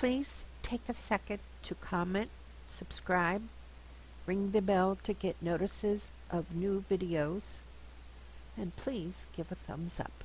Please take a second to comment, subscribe, ring the bell to get notices of new videos, and please give a thumbs up.